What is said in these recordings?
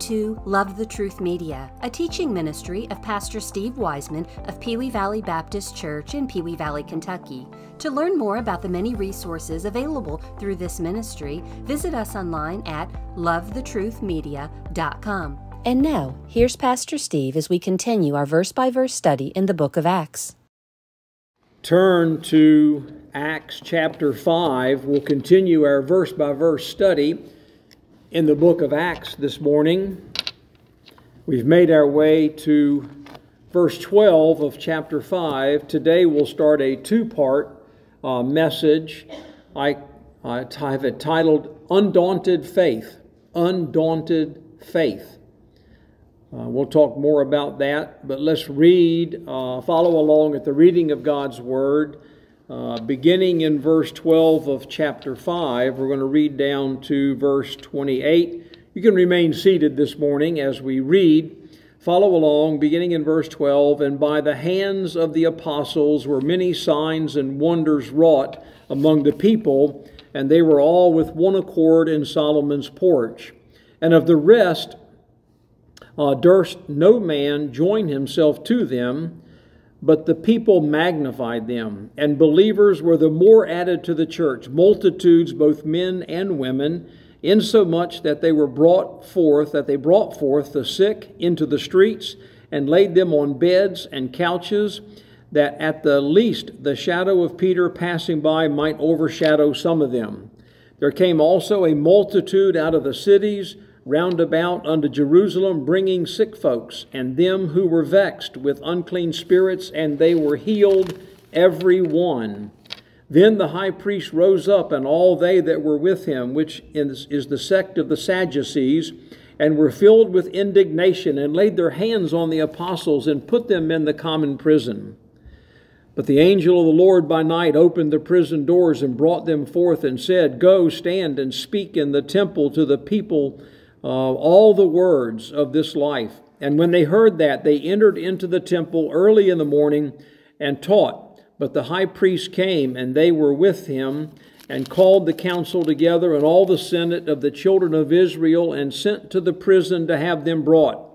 to Love the Truth Media, a teaching ministry of Pastor Steve Wiseman of Pewee Valley Baptist Church in Pewee Valley, Kentucky. To learn more about the many resources available through this ministry, visit us online at lovethetruthmedia.com. And now, here's Pastor Steve as we continue our verse by verse study in the book of Acts. Turn to Acts chapter 5. We'll continue our verse by verse study in the book of Acts this morning. We've made our way to verse 12 of chapter 5. Today we'll start a two part uh, message. I, I have it titled Undaunted Faith. Undaunted Faith. Uh, we'll talk more about that, but let's read, uh, follow along at the reading of God's Word. Uh, beginning in verse 12 of chapter 5, we're going to read down to verse 28. You can remain seated this morning as we read. Follow along, beginning in verse 12. And by the hands of the apostles were many signs and wonders wrought among the people, and they were all with one accord in Solomon's porch. And of the rest uh, durst no man join himself to them but the people magnified them, and believers were the more added to the church, multitudes, both men and women, insomuch that they were brought forth, that they brought forth the sick into the streets, and laid them on beds and couches, that at the least the shadow of Peter passing by might overshadow some of them. There came also a multitude out of the cities, round about unto Jerusalem, bringing sick folks, and them who were vexed with unclean spirits, and they were healed every one. Then the high priest rose up, and all they that were with him, which is, is the sect of the Sadducees, and were filled with indignation, and laid their hands on the apostles, and put them in the common prison. But the angel of the Lord by night opened the prison doors and brought them forth, and said, Go, stand and speak in the temple to the people uh, all the words of this life. And when they heard that, they entered into the temple early in the morning and taught. But the high priest came, and they were with him, and called the council together and all the senate of the children of Israel, and sent to the prison to have them brought.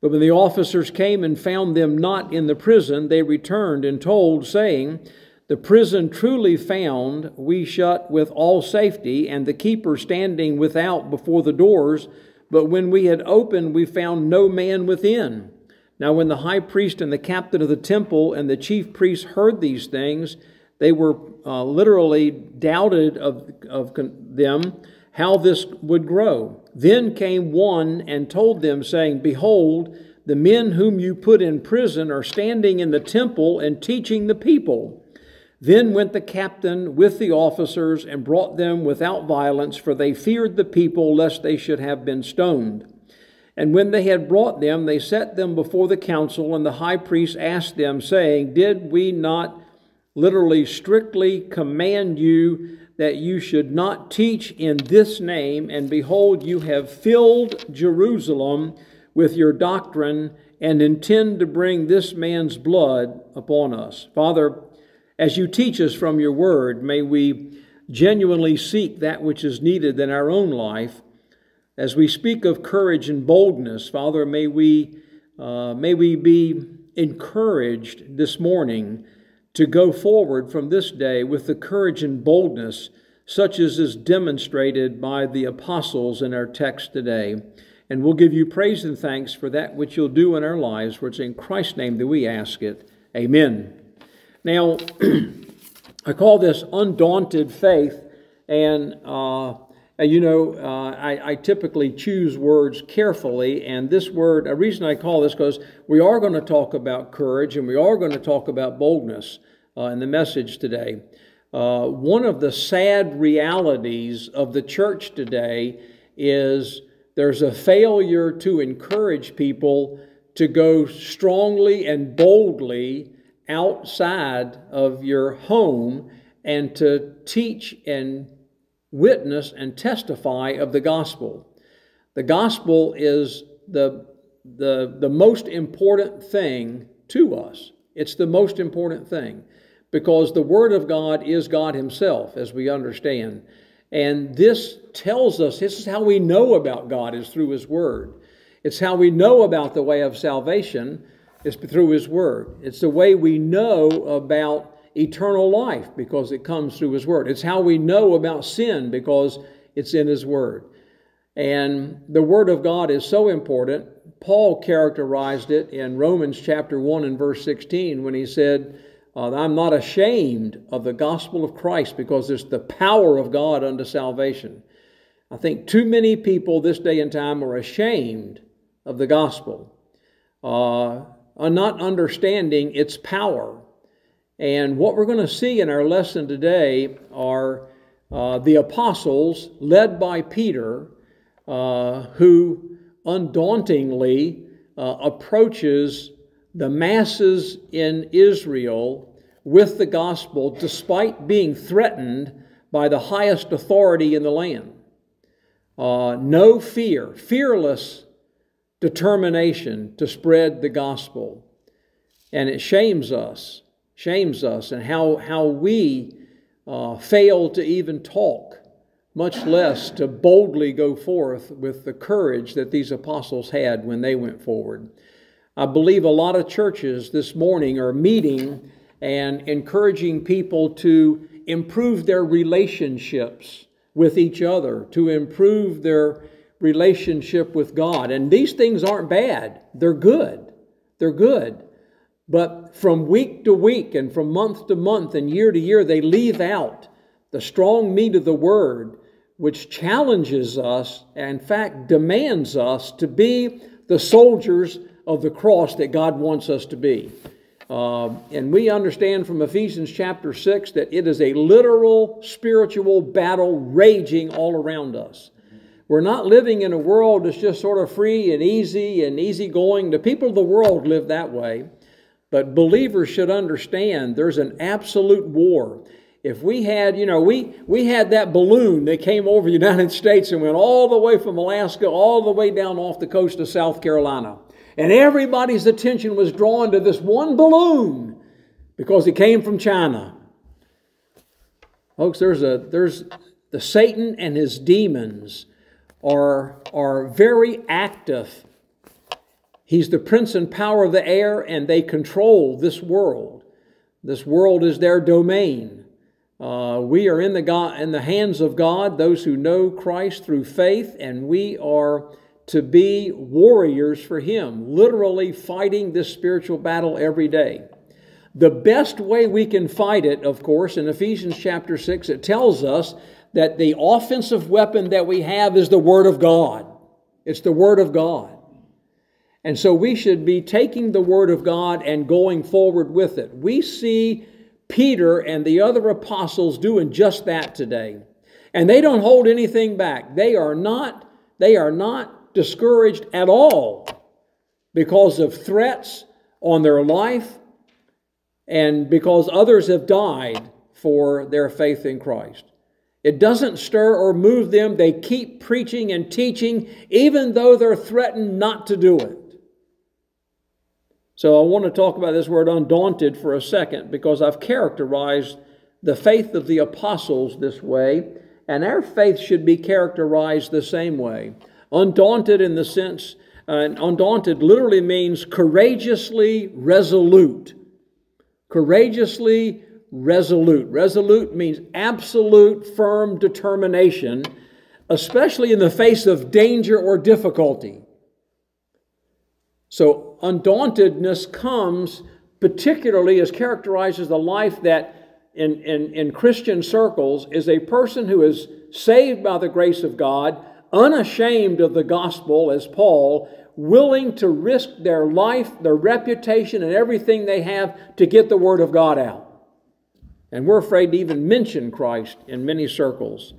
But when the officers came and found them not in the prison, they returned and told, saying, the prison truly found we shut with all safety, and the keeper standing without before the doors. But when we had opened, we found no man within. Now, when the high priest and the captain of the temple and the chief priests heard these things, they were uh, literally doubted of, of them how this would grow. Then came one and told them, saying, Behold, the men whom you put in prison are standing in the temple and teaching the people. Then went the captain with the officers and brought them without violence, for they feared the people lest they should have been stoned. And when they had brought them, they set them before the council, and the high priest asked them, saying, Did we not literally strictly command you that you should not teach in this name? And behold, you have filled Jerusalem with your doctrine and intend to bring this man's blood upon us. Father, as you teach us from your word, may we genuinely seek that which is needed in our own life. As we speak of courage and boldness, Father, may we, uh, may we be encouraged this morning to go forward from this day with the courage and boldness such as is demonstrated by the apostles in our text today. And we'll give you praise and thanks for that which you'll do in our lives, for it's in Christ's name that we ask it. Amen. Now, I call this undaunted faith, and uh, you know, uh, I, I, typically choose words carefully, and this word, a reason I call this because we are going to talk about courage and we are going to talk about boldness uh, in the message today. Uh, one of the sad realities of the church today is there's a failure to encourage people to go strongly and boldly outside of your home and to teach and witness and testify of the gospel. The gospel is the, the, the most important thing to us. It's the most important thing because the Word of God is God Himself, as we understand. And this tells us, this is how we know about God, is through His Word. It's how we know about the way of salvation is through His Word. It's the way we know about eternal life because it comes through His Word. It's how we know about sin because it's in His Word. And the Word of God is so important. Paul characterized it in Romans chapter 1 and verse 16 when he said, uh, I'm not ashamed of the gospel of Christ because it's the power of God unto salvation. I think too many people this day and time are ashamed of the gospel, uh, not understanding its power. And what we're going to see in our lesson today are uh, the apostles, led by Peter, uh, who undauntingly uh, approaches the masses in Israel with the gospel despite being threatened by the highest authority in the land. Uh, no fear, fearless determination to spread the gospel. And it shames us, shames us, and how, how we uh, fail to even talk, much less to boldly go forth with the courage that these apostles had when they went forward. I believe a lot of churches this morning are meeting and encouraging people to improve their relationships with each other, to improve their relationship with God. And these things aren't bad, they're good. They're good. But from week to week and from month to month and year to year, they leave out the strong meat of the Word, which challenges us, and in fact demands us to be the soldiers of the cross that God wants us to be. Uh, and we understand from Ephesians chapter 6 that it is a literal spiritual battle raging all around us. We're not living in a world that's just sort of free and easy and easygoing. The people of the world live that way. But believers should understand there's an absolute war. If we had, you know, we, we had that balloon that came over the United States and went all the way from Alaska all the way down off the coast of South Carolina. And everybody's attention was drawn to this one balloon because it came from China. Folks, there's a there's the Satan and his demons are, are very active. He's the prince and power of the air, and they control this world. This world is their domain. Uh, we are in the, God, in the hands of God, those who know Christ through faith, and we are to be warriors for Him, literally fighting this spiritual battle every day. The best way we can fight it, of course, in Ephesians chapter 6, it tells us that the offensive weapon that we have is the Word of God. It's the Word of God. And so we should be taking the Word of God and going forward with it. We see Peter and the other apostles doing just that today. And they don't hold anything back. They are not, they are not discouraged at all because of threats on their life and because others have died for their faith in Christ. It doesn't stir or move them. They keep preaching and teaching, even though they're threatened not to do it. So I want to talk about this word undaunted for a second because I've characterized the faith of the apostles this way, and our faith should be characterized the same way. Undaunted in the sense, uh, undaunted literally means courageously resolute. Courageously resolute. Resolute means absolute, firm determination, especially in the face of danger or difficulty. So, undauntedness comes particularly as characterizes the life that in, in, in Christian circles is a person who is saved by the grace of God unashamed of the gospel as Paul, willing to risk their life, their reputation, and everything they have to get the Word of God out. And we're afraid to even mention Christ in many circles.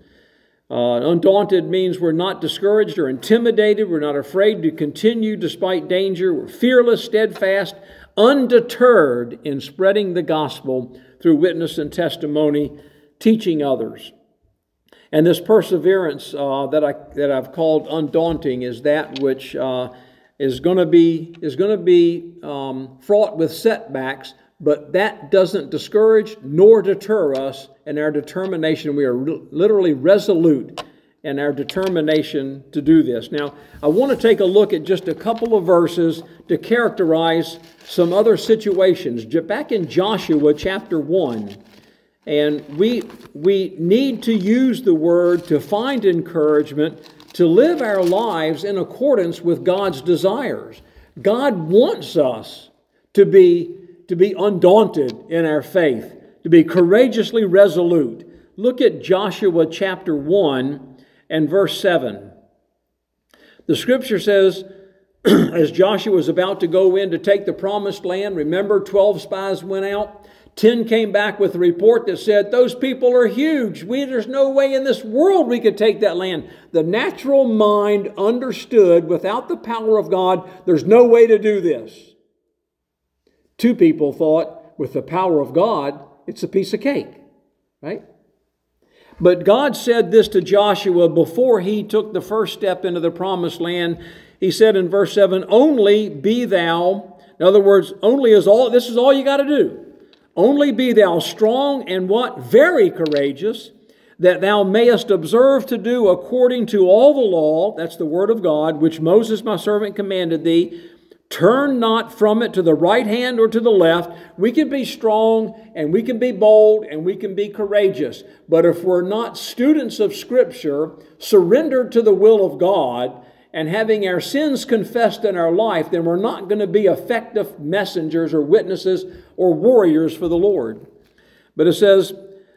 Uh, undaunted means we're not discouraged or intimidated. We're not afraid to continue despite danger. We're fearless, steadfast, undeterred in spreading the gospel through witness and testimony, teaching others. And this perseverance uh, that, I, that I've called undaunting is that which uh, is going to be, is going to be um, fraught with setbacks, but that doesn't discourage nor deter us in our determination. We are re- literally resolute in our determination to do this. Now, I want to take a look at just a couple of verses to characterize some other situations. Back in Joshua chapter 1, and we, we need to use the word to find encouragement to live our lives in accordance with God's desires. God wants us to be, to be undaunted in our faith, to be courageously resolute. Look at Joshua chapter 1 and verse 7. The scripture says, as Joshua was about to go in to take the promised land, remember 12 spies went out? 10 came back with a report that said, Those people are huge. We, there's no way in this world we could take that land. The natural mind understood without the power of God, there's no way to do this. Two people thought, with the power of God, it's a piece of cake, right? But God said this to Joshua before he took the first step into the promised land. He said in verse 7 Only be thou, in other words, only is all, this is all you got to do. Only be thou strong and what? Very courageous, that thou mayest observe to do according to all the law, that's the word of God, which Moses my servant commanded thee, Turn not from it to the right hand or to the left. We can be strong and we can be bold and we can be courageous. But if we're not students of Scripture, surrendered to the will of God, and having our sins confessed in our life, then we're not going to be effective messengers or witnesses or warriors for the Lord. But it says,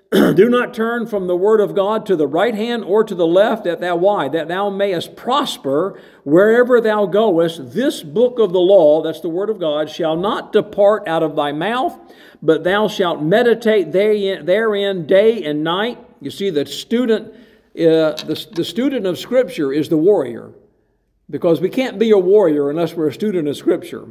Do not turn from the word of God to the right hand or to the left, that thou why? That thou mayest prosper wherever thou goest. This book of the law, that's the word of God, shall not depart out of thy mouth, but thou shalt meditate therein day and night. You see, the student, uh, the, the student of Scripture is the warrior, because we can't be a warrior unless we're a student of Scripture.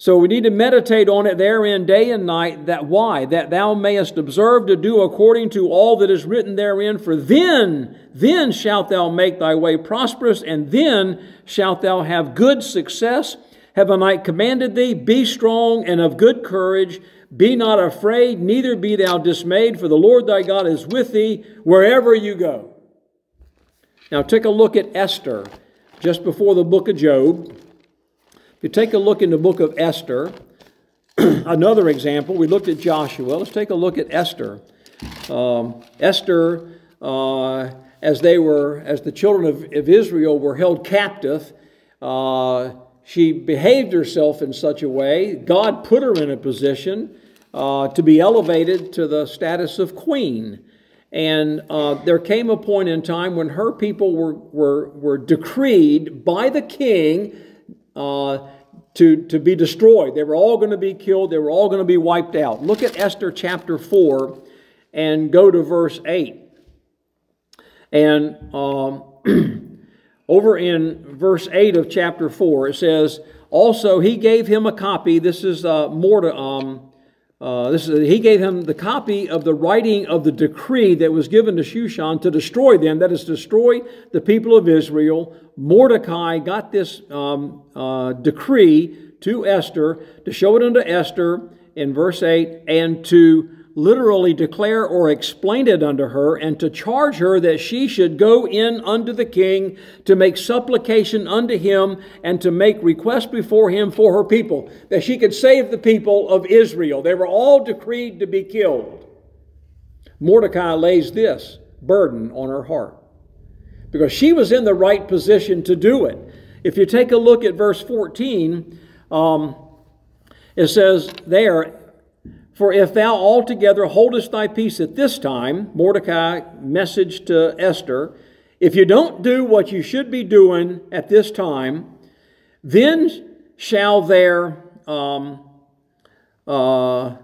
So we need to meditate on it therein day and night. That why? That thou mayest observe to do according to all that is written therein. For then, then shalt thou make thy way prosperous, and then shalt thou have good success. Have I commanded thee? Be strong and of good courage. Be not afraid, neither be thou dismayed, for the Lord thy God is with thee wherever you go. Now take a look at Esther just before the book of Job. If you take a look in the book of Esther, another example, we looked at Joshua. Let's take a look at Esther. Um, Esther, uh, as they were, as the children of, of Israel were held captive, uh, she behaved herself in such a way. God put her in a position uh, to be elevated to the status of queen. And uh, there came a point in time when her people were, were, were decreed by the king uh, to, to be destroyed. They were all going to be killed, they were all going to be wiped out. Look at Esther chapter 4 and go to verse 8. And um, over in verse 8 of chapter 4, it says, Also, he gave him a copy. This is uh, more to. Um, uh, this is, he gave him the copy of the writing of the decree that was given to Shushan to destroy them, that is, destroy the people of Israel. Mordecai got this um, uh, decree to Esther to show it unto Esther in verse 8 and to literally declare or explain it unto her, and to charge her that she should go in unto the king to make supplication unto him and to make request before him for her people, that she could save the people of Israel. They were all decreed to be killed. Mordecai lays this burden on her heart because she was in the right position to do it. If you take a look at verse 14, um, it says there, for if thou altogether holdest thy peace at this time, Mordecai message to Esther, if you don't do what you should be doing at this time, then shall there um, uh,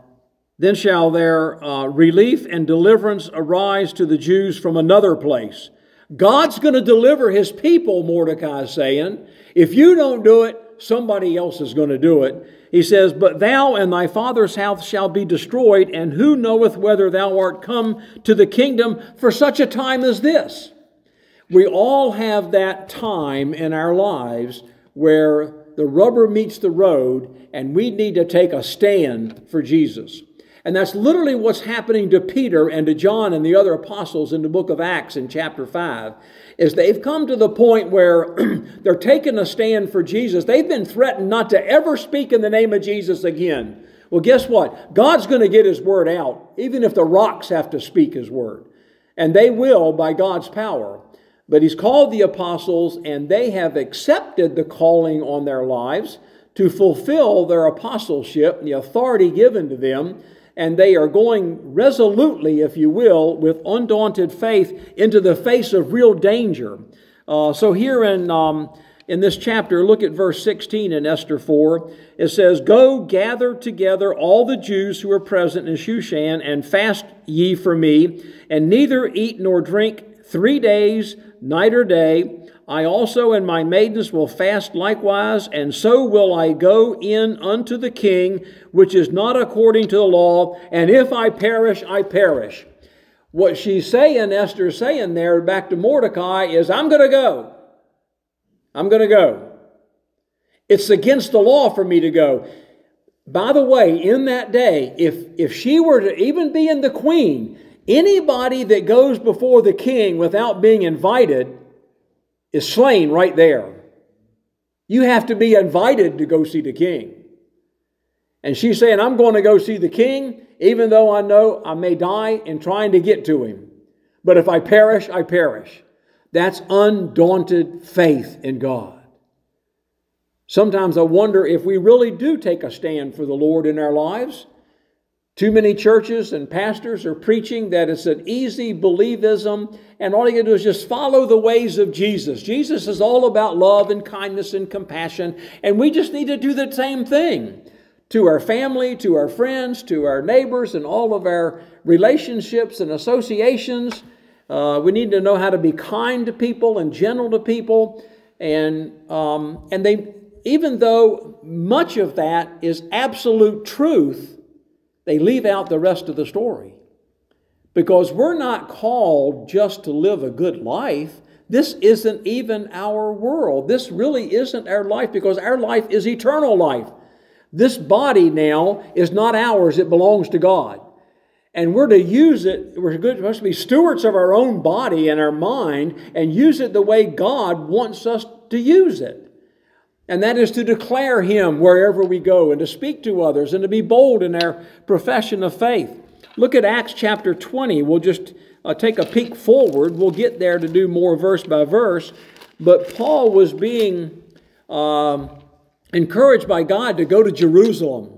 then shall there uh, relief and deliverance arise to the Jews from another place. God's going to deliver his people, Mordecai is saying. If you don't do it, somebody else is going to do it. He says, But thou and thy father's house shall be destroyed, and who knoweth whether thou art come to the kingdom for such a time as this? We all have that time in our lives where the rubber meets the road and we need to take a stand for Jesus. And that's literally what's happening to Peter and to John and the other apostles in the book of Acts in chapter 5 is they've come to the point where they're taking a stand for Jesus. They've been threatened not to ever speak in the name of Jesus again. Well, guess what? God's going to get his word out, even if the rocks have to speak his word. And they will by God's power. But he's called the apostles, and they have accepted the calling on their lives to fulfill their apostleship and the authority given to them. And they are going resolutely, if you will, with undaunted faith into the face of real danger. Uh, so here in, um, in this chapter, look at verse 16 in Esther 4. It says, Go gather together all the Jews who are present in Shushan, and fast ye for me, and neither eat nor drink three days, night or day. I also and my maidens will fast likewise, and so will I go in unto the king, which is not according to the law, and if I perish, I perish. What she's saying, Esther's saying there back to Mordecai, is I'm going to go. I'm going to go. It's against the law for me to go. By the way, in that day, if, if she were to even be in the queen, anybody that goes before the king without being invited is slain right there. You have to be invited to go see the king. And she's saying, I'm going to go see the king, even though I know I may die in trying to get to him. But if I perish, I perish. That's undaunted faith in God. Sometimes I wonder if we really do take a stand for the Lord in our lives too many churches and pastors are preaching that it's an easy believism, and all you do is just follow the ways of Jesus. Jesus is all about love and kindness and compassion, and we just need to do the same thing to our family, to our friends, to our neighbors, and all of our relationships and associations. Uh, we need to know how to be kind to people and gentle to people, and um, and they even though much of that is absolute truth they leave out the rest of the story. Because we're not called just to live a good life. This isn't even our world. This really isn't our life because our life is eternal life. This body now is not ours, it belongs to God. And we're to use it, we're supposed to be stewards of our own body and our mind and use it the way God wants us to use it. And that is to declare Him wherever we go and to speak to others and to be bold in our profession of faith. Look at Acts chapter 20. We'll just uh, take a peek forward. We'll get there to do more verse by verse. But Paul was being um, encouraged by God to go to Jerusalem.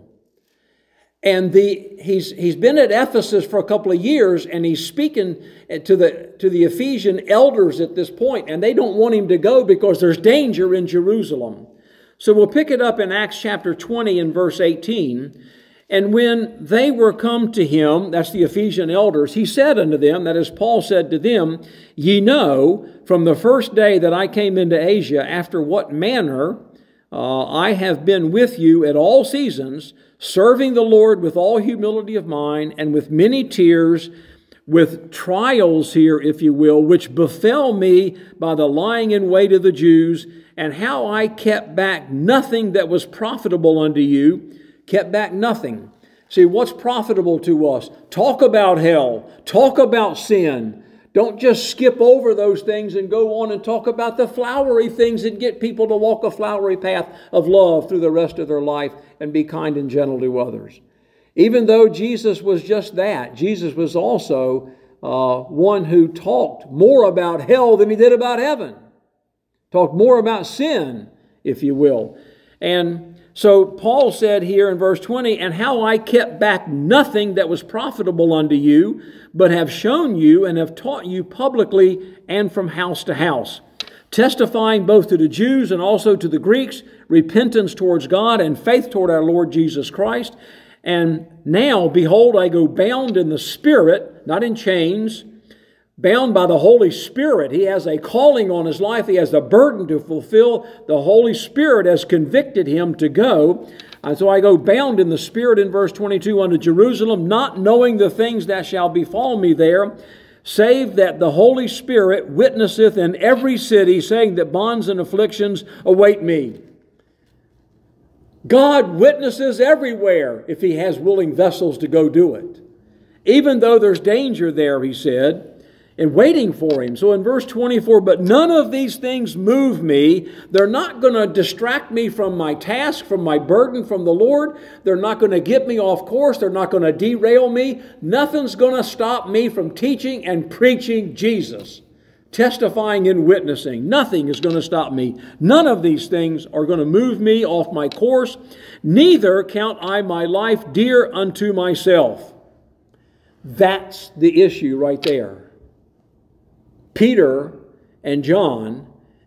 And the, he's, he's been at Ephesus for a couple of years and he's speaking to the, to the Ephesian elders at this point, and they don't want him to go because there's danger in Jerusalem. So we'll pick it up in Acts chapter 20 and verse 18. And when they were come to him, that's the Ephesian elders, he said unto them, that as Paul said to them, Ye know from the first day that I came into Asia, after what manner uh, I have been with you at all seasons, serving the Lord with all humility of mind and with many tears, with trials here, if you will, which befell me by the lying in wait of the Jews and how I kept back nothing that was profitable unto you, kept back nothing. See, what's profitable to us? Talk about hell, talk about sin. Don't just skip over those things and go on and talk about the flowery things that get people to walk a flowery path of love through the rest of their life and be kind and gentle to others. Even though Jesus was just that, Jesus was also uh, one who talked more about hell than he did about heaven. Talked more about sin, if you will. And so Paul said here in verse 20, and how I kept back nothing that was profitable unto you, but have shown you and have taught you publicly and from house to house, testifying both to the Jews and also to the Greeks repentance towards God and faith toward our Lord Jesus Christ. And now, behold, I go bound in the Spirit, not in chains bound by the Holy Spirit. He has a calling on his life. He has a burden to fulfill. The Holy Spirit has convicted him to go. And so I go bound in the Spirit in verse 22 unto Jerusalem, not knowing the things that shall befall me there, save that the Holy Spirit witnesseth in every city, saying that bonds and afflictions await me. God witnesses everywhere if He has willing vessels to go do it. Even though there's danger there, He said, and waiting for him. So in verse 24, but none of these things move me. They're not going to distract me from my task, from my burden from the Lord. They're not going to get me off course. They're not going to derail me. Nothing's going to stop me from teaching and preaching Jesus, testifying and witnessing. Nothing is going to stop me. None of these things are going to move me off my course. Neither count I my life dear unto myself. That's the issue right there. Peter and John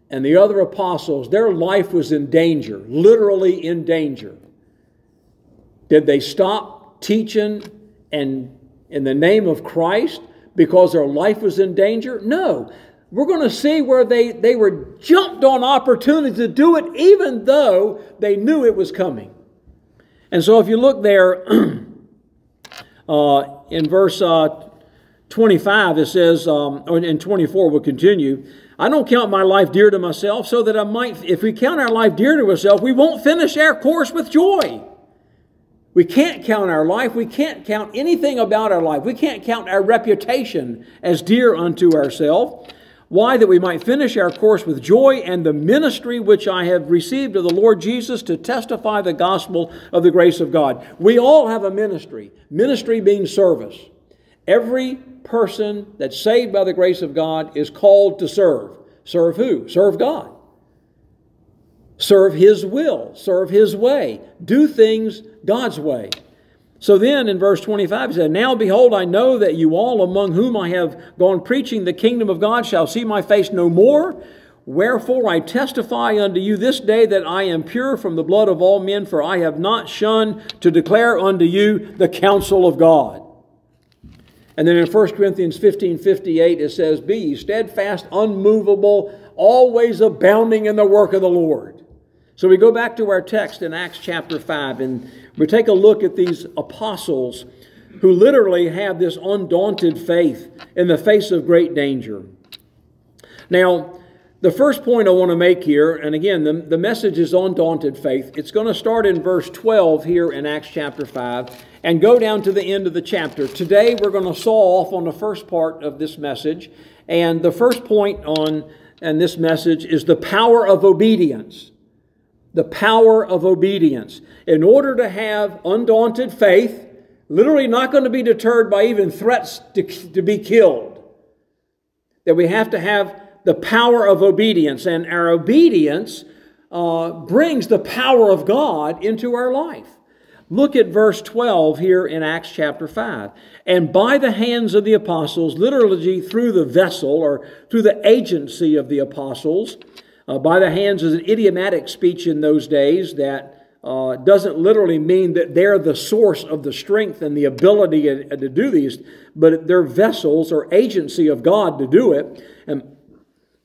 and the other apostles, their life was in danger, literally in danger. Did they stop teaching and in the name of Christ because their life was in danger? No. We're going to see where they, they were jumped on opportunity to do it even though they knew it was coming. And so if you look there uh, in verse uh, 25, it says, um, and 24 will continue, I don't count my life dear to myself so that I might, if we count our life dear to ourselves, we won't finish our course with joy. We can't count our life. We can't count anything about our life. We can't count our reputation as dear unto ourselves. Why? That we might finish our course with joy and the ministry which I have received of the Lord Jesus to testify the gospel of the grace of God. We all have a ministry. Ministry being service. Every person that's saved by the grace of God is called to serve. Serve who? Serve God. Serve His will. Serve His way. Do things God's way. So then in verse 25 he said, Now behold, I know that you all among whom I have gone preaching the kingdom of God shall see my face no more. Wherefore I testify unto you this day that I am pure from the blood of all men, for I have not shunned to declare unto you the counsel of God. And then in 1 Corinthians 15 58, it says, Be ye steadfast, unmovable, always abounding in the work of the Lord. So we go back to our text in Acts chapter 5, and we take a look at these apostles who literally have this undaunted faith in the face of great danger. Now, the first point I want to make here, and again, the, the message is undaunted faith. It's going to start in verse 12 here in Acts chapter 5 and go down to the end of the chapter. Today we're going to saw off on the first part of this message. And the first point on and this message is the power of obedience. The power of obedience. In order to have undaunted faith, literally not going to be deterred by even threats to, to be killed, that we have to have the power of obedience. And our obedience uh, brings the power of God into our life. Look at verse 12 here in Acts chapter 5. And by the hands of the apostles, literally through the vessel or through the agency of the apostles, uh, by the hands is an idiomatic speech in those days that uh, doesn't literally mean that they're the source of the strength and the ability to do these, but they're vessels or agency of God to do it. And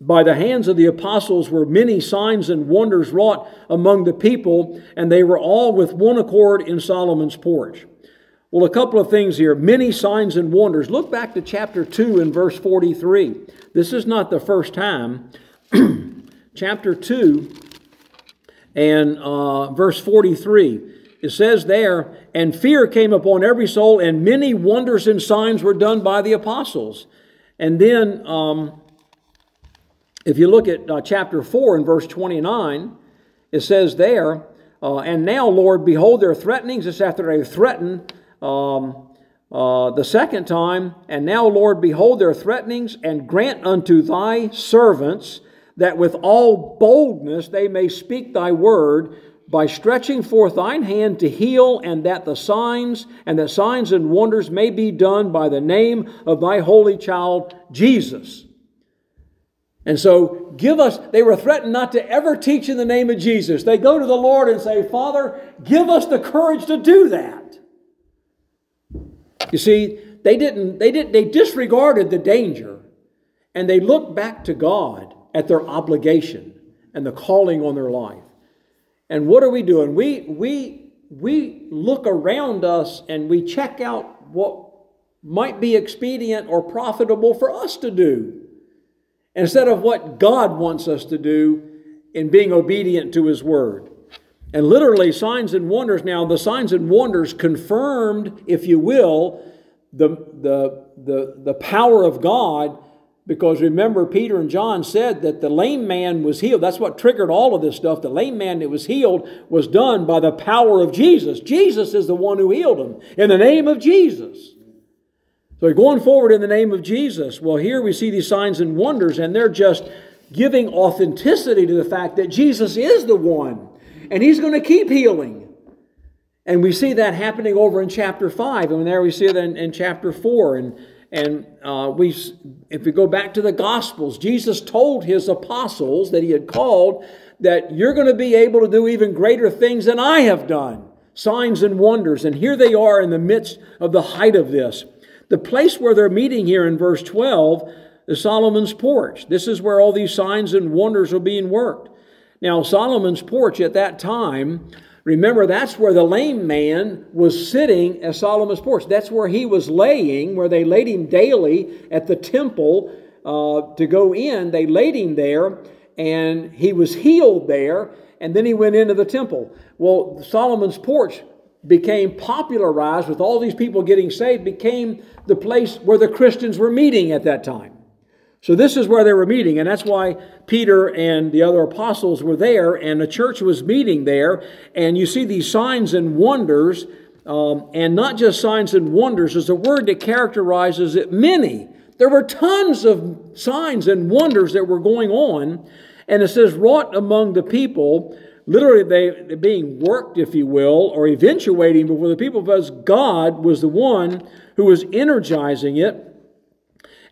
by the hands of the apostles were many signs and wonders wrought among the people, and they were all with one accord in Solomon's porch. Well, a couple of things here. Many signs and wonders. Look back to chapter 2 and verse 43. This is not the first time. chapter 2 and uh, verse 43. It says there, and fear came upon every soul, and many wonders and signs were done by the apostles. And then um, if you look at uh, chapter 4 and verse 29, it says there, uh, And now, Lord, behold their threatenings. This after they threatened um, uh, the second time. And now, Lord, behold their threatenings, and grant unto thy servants that with all boldness they may speak thy word by stretching forth thine hand to heal, and that the signs and the signs and wonders may be done by the name of thy holy child Jesus. And so, give us, they were threatened not to ever teach in the name of Jesus. They go to the Lord and say, Father, give us the courage to do that. You see, they didn't, they didn't, they disregarded the danger and they looked back to God at their obligation and the calling on their life. And what are we doing? We, we, we look around us and we check out what might be expedient or profitable for us to do instead of what God wants us to do in being obedient to His Word. And literally, signs and wonders. Now, the signs and wonders confirmed, if you will, the, the, the, the power of God because remember, Peter and John said that the lame man was healed. That's what triggered all of this stuff. The lame man that was healed was done by the power of Jesus. Jesus is the one who healed him in the name of Jesus. So going forward in the name of Jesus. Well, here we see these signs and wonders, and they're just giving authenticity to the fact that Jesus is the one, and he's going to keep healing. And we see that happening over in chapter 5, and there we see it in, in chapter 4. And and uh, we, if we go back to the Gospels, Jesus told his apostles that he had called that you're going to be able to do even greater things than I have done signs and wonders. And here they are in the midst of the height of this. The place where they're meeting here in verse 12 is Solomon's porch. This is where all these signs and wonders are being worked. Now, Solomon's porch at that time Remember, that's where the lame man was sitting at Solomon's porch. That's where he was laying, where they laid him daily at the temple uh, to go in. They laid him there, and he was healed there, and then he went into the temple. Well, Solomon's porch became popularized with all these people getting saved, became the place where the Christians were meeting at that time. So this is where they were meeting, and that's why Peter and the other apostles were there, and the church was meeting there. And you see these signs and wonders, um, and not just signs and wonders, is a word that characterizes it many. There were tons of signs and wonders that were going on, and it says wrought among the people. Literally, they being worked, if you will, or eventuating before the people, because God was the one who was energizing it.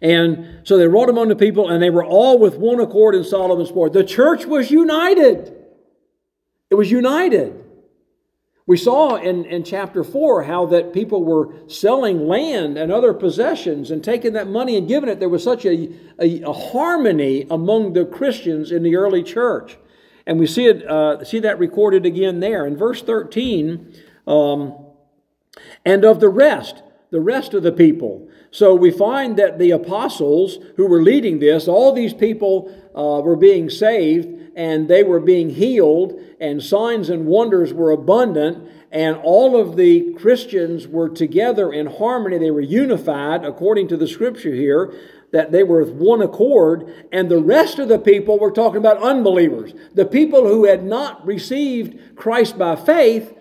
And so they wrote among the people, and they were all with one accord in Solomon's porch. The church was united. It was united. We saw in, in chapter 4 how that people were selling land and other possessions and taking that money and giving it. There was such a, a, a harmony among the Christians in the early church. And we see, it, uh, see that recorded again there. In verse 13, um, and of the rest, the rest of the people. So we find that the apostles who were leading this, all these people uh, were being saved and they were being healed, and signs and wonders were abundant, and all of the Christians were together in harmony. They were unified, according to the scripture here, that they were with one accord, and the rest of the people were talking about unbelievers. The people who had not received Christ by faith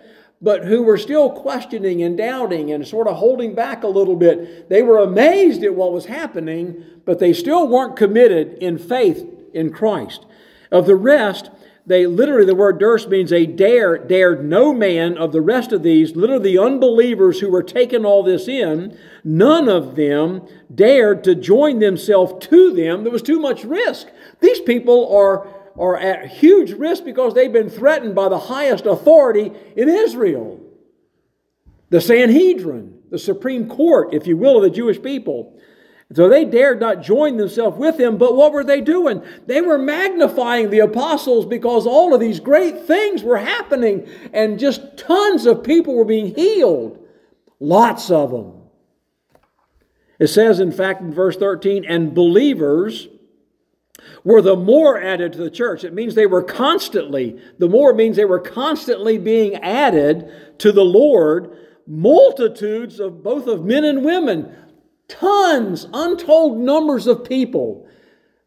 but who were still questioning and doubting and sort of holding back a little bit. They were amazed at what was happening, but they still weren't committed in faith in Christ. Of the rest, they literally, the word durst means they dare, dared no man of the rest of these, literally the unbelievers who were taking all this in, none of them dared to join themselves to them. There was too much risk. These people are are at huge risk because they've been threatened by the highest authority in Israel the Sanhedrin, the Supreme Court, if you will, of the Jewish people. So they dared not join themselves with him, but what were they doing? They were magnifying the apostles because all of these great things were happening and just tons of people were being healed. Lots of them. It says, in fact, in verse 13, and believers were the more added to the church. It means they were constantly, the more means they were constantly being added to the Lord, multitudes of both of men and women, tons, untold numbers of people.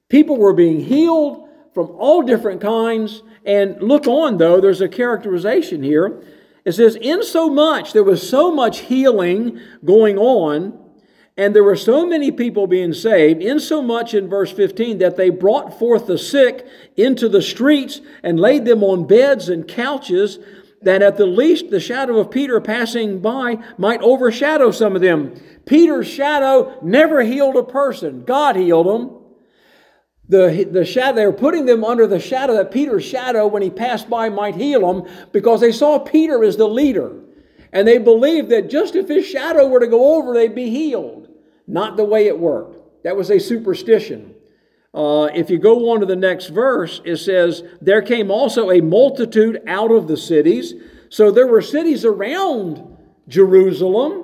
People were being healed from all different kinds. And look on, though, there's a characterization here. It says, In so much, there was so much healing going on and there were so many people being saved, insomuch in verse 15 that they brought forth the sick into the streets and laid them on beds and couches, that at the least the shadow of Peter passing by might overshadow some of them. Peter's shadow never healed a person, God healed them. The, the shadow, they were putting them under the shadow that Peter's shadow, when he passed by, might heal them because they saw Peter as the leader. And they believed that just if his shadow were to go over, they'd be healed. Not the way it worked. That was a superstition. Uh, if you go on to the next verse, it says, There came also a multitude out of the cities. So there were cities around Jerusalem.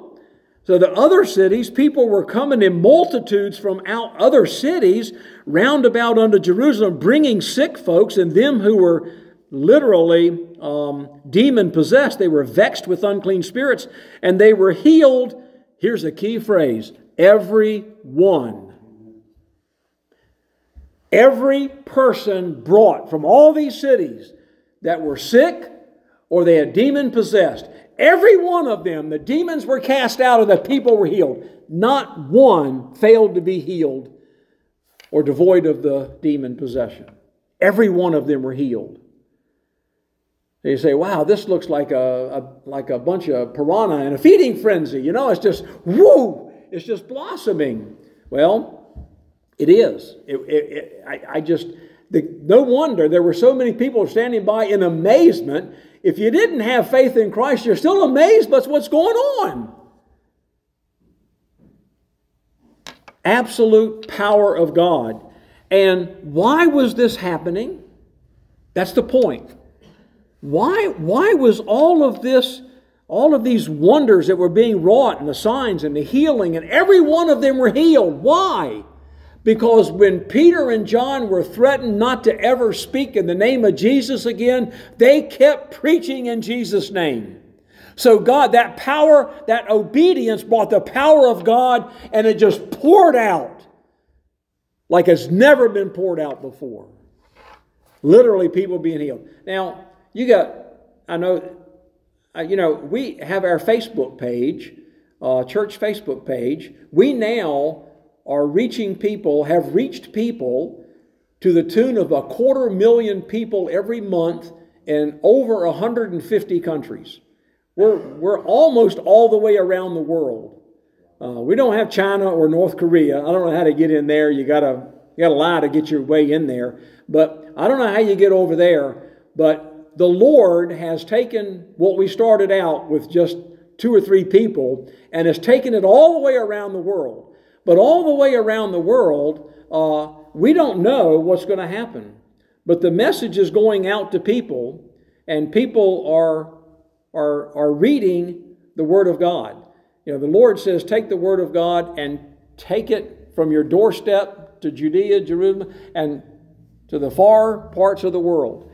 So the other cities, people were coming in multitudes from out other cities round about unto Jerusalem, bringing sick folks and them who were literally um, demon possessed. They were vexed with unclean spirits and they were healed. Here's a key phrase every one. Every person brought from all these cities that were sick or they had demon possessed, every one of them, the demons were cast out and the people were healed. Not one failed to be healed or devoid of the demon possession. Every one of them were healed. You say, wow, this looks like a, a, like a bunch of piranha in a feeding frenzy. You know, it's just, woo, it's just blossoming. Well, it is. It, it, it, I, I just, the, no wonder there were so many people standing by in amazement. If you didn't have faith in Christ, you're still amazed by what's going on. Absolute power of God. And why was this happening? That's the point. Why, why was all of this, all of these wonders that were being wrought and the signs and the healing, and every one of them were healed? Why? Because when Peter and John were threatened not to ever speak in the name of Jesus again, they kept preaching in Jesus' name. So, God, that power, that obedience brought the power of God and it just poured out like it's never been poured out before. Literally, people being healed. Now, you got, I know, you know, we have our Facebook page, uh, church Facebook page. We now are reaching people, have reached people to the tune of a quarter million people every month in over 150 countries. We're, we're almost all the way around the world. Uh, we don't have China or North Korea. I don't know how to get in there. You gotta you gotta lie to get your way in there. But I don't know how you get over there. But the Lord has taken what we started out with just two or three people and has taken it all the way around the world. But all the way around the world, uh, we don't know what's going to happen. But the message is going out to people, and people are, are, are reading the Word of God. You know, the Lord says, take the Word of God and take it from your doorstep to Judea, Jerusalem, and to the far parts of the world.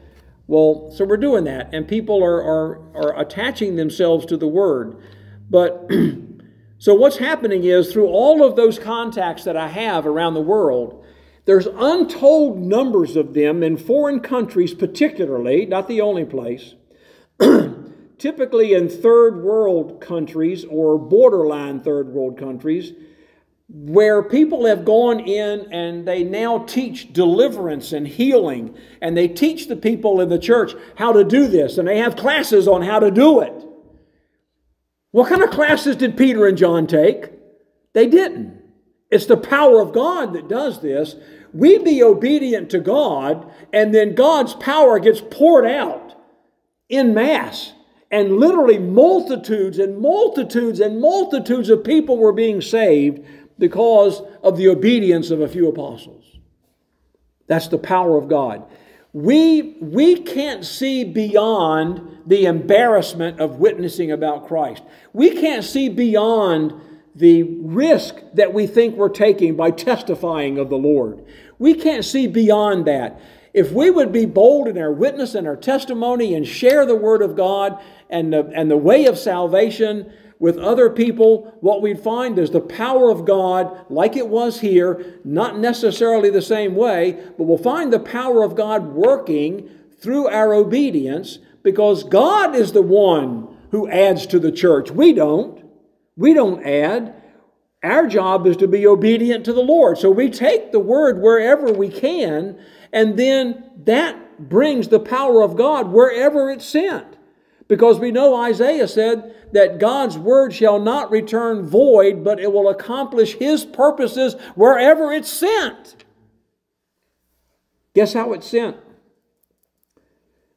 Well, so we're doing that, and people are, are, are attaching themselves to the word. But so what's happening is through all of those contacts that I have around the world, there's untold numbers of them in foreign countries, particularly, not the only place, typically in third world countries or borderline third world countries where people have gone in and they now teach deliverance and healing, and they teach the people in the church how to do this, and they have classes on how to do it. What kind of classes did Peter and John take? They didn't. It's the power of God that does this. We be obedient to God, and then God's power gets poured out in mass. And literally, multitudes and multitudes and multitudes of people were being saved because of the obedience of a few apostles. That's the power of God. We, we can't see beyond the embarrassment of witnessing about Christ. We can't see beyond the risk that we think we're taking by testifying of the Lord. We can't see beyond that. If we would be bold in our witness and our testimony and share the Word of God and the, and the way of salvation, with other people, what we'd find is the power of God, like it was here, not necessarily the same way, but we'll find the power of God working through our obedience because God is the one who adds to the church. We don't. We don't add. Our job is to be obedient to the Lord. So we take the word wherever we can, and then that brings the power of God wherever it's sent. Because we know Isaiah said that God's word shall not return void, but it will accomplish his purposes wherever it's sent. Guess how it's sent?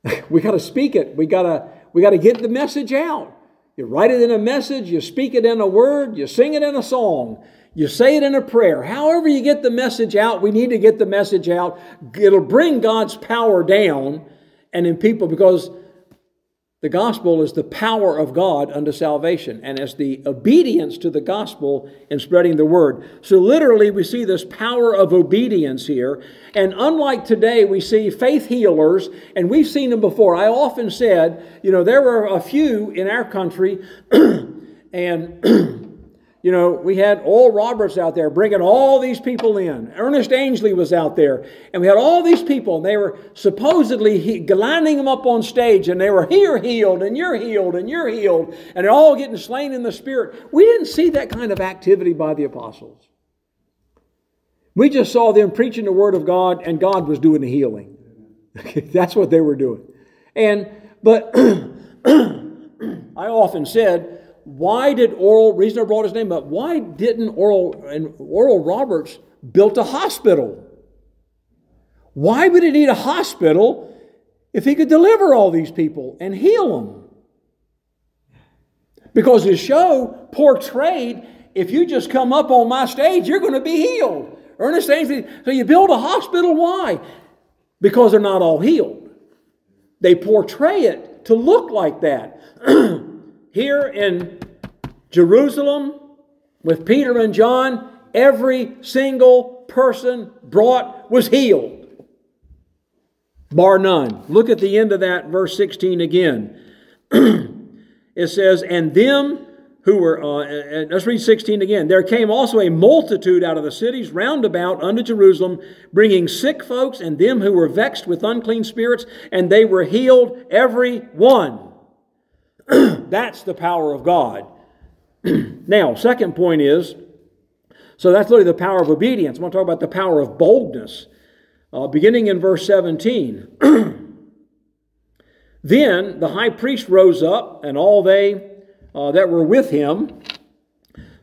we got to speak it. We got to we got to get the message out. You write it in a message, you speak it in a word, you sing it in a song, you say it in a prayer. However you get the message out, we need to get the message out. It'll bring God's power down and in people because The gospel is the power of God unto salvation, and as the obedience to the gospel in spreading the word. So, literally, we see this power of obedience here. And unlike today, we see faith healers, and we've seen them before. I often said, you know, there were a few in our country, and You know, we had Oral Roberts out there bringing all these people in. Ernest Angley was out there. And we had all these people, and they were supposedly he, lining them up on stage, and they were, here healed, and you're healed, and you're healed, and they're all getting slain in the Spirit. We didn't see that kind of activity by the apostles. We just saw them preaching the Word of God, and God was doing the healing. That's what they were doing. And, but I often said, why did Oral, reason I brought his name up, why didn't Oral and Oral Roberts built a hospital? Why would he need a hospital if he could deliver all these people and heal them? Because his show portrayed if you just come up on my stage, you're going to be healed. Ernest Angley, so you build a hospital, why? Because they're not all healed. They portray it to look like that. here in Jerusalem with Peter and John, every single person brought was healed, bar none. Look at the end of that, verse 16 again. it says, And them who were, uh, let's read 16 again. There came also a multitude out of the cities round about unto Jerusalem, bringing sick folks and them who were vexed with unclean spirits, and they were healed, every one. that's the power of God. now, second point is so that's literally the power of obedience. I want to talk about the power of boldness. Uh, beginning in verse 17. then the high priest rose up, and all they uh, that were with him.